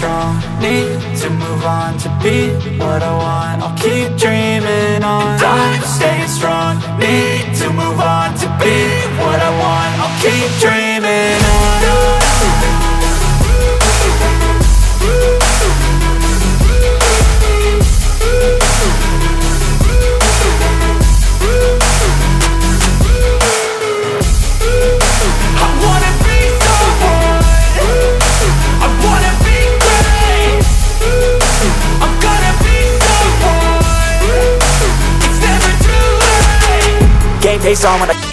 strong, need to move on to be what I want. I'll keep dreaming on. I'm staying strong, need to move on to be what I want. I'll keep dreaming face on when I